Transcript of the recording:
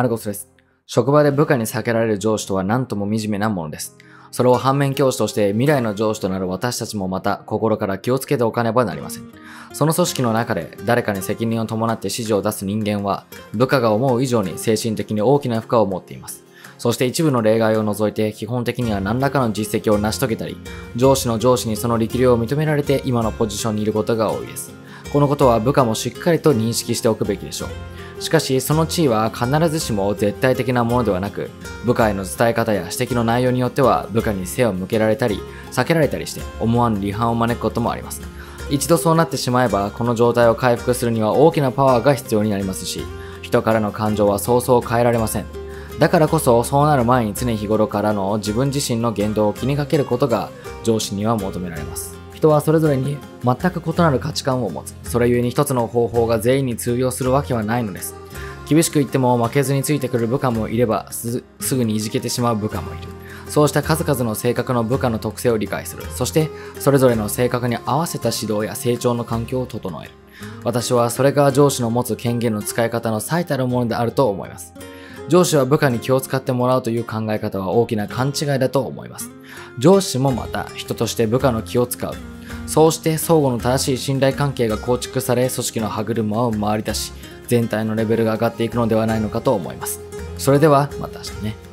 アルゴスです。職場で部下に避けられる上司とは何とも惨めなものです。それを反面教師として未来の上司となる私たちもまた心から気をつけておかねばなりません。その組織の中で誰かに責任を伴って指示を出す人間は部下が思う以上に精神的に大きな負荷を持っています。そして一部の例外を除いて基本的には何らかの実績を成し遂げたり、上司の上司にその力量を認められて今のポジションにいることが多いです。このことは部下もしっかりと認識しておくべきでしょう。しかし、その地位は必ずしも絶対的なものではなく、部下への伝え方や指摘の内容によっては部下に背を向けられたり、避けられたりして思わぬ離反を招くこともあります。一度そうなってしまえば、この状態を回復するには大きなパワーが必要になりますし、人からの感情はそうそう変えられません。だからこそ、そうなる前に常日頃からの自分自身の言動を気にかけることが上司には求められます。人はそれぞれに全く異なる価値観を持つ。それゆえに一つの方法が全員に通用するわけはないのです。厳しく言っても負けずについてくる部下もいればすぐにいじけてしまう部下もいる。そうした数々の性格の部下の特性を理解する。そして、それぞれの性格に合わせた指導や成長の環境を整える。私はそれが上司の持つ権限の使い方の最たるものであると思います。上司は部下に気を使ってもらうという考え方は大きな勘違いだと思います。上司もまた人として部下の気を使う。そうして相互の正しい信頼関係が構築され、組織の歯車を回り出し、全体のレベルが上がっていくのではないのかと思います。それではまた明日ね。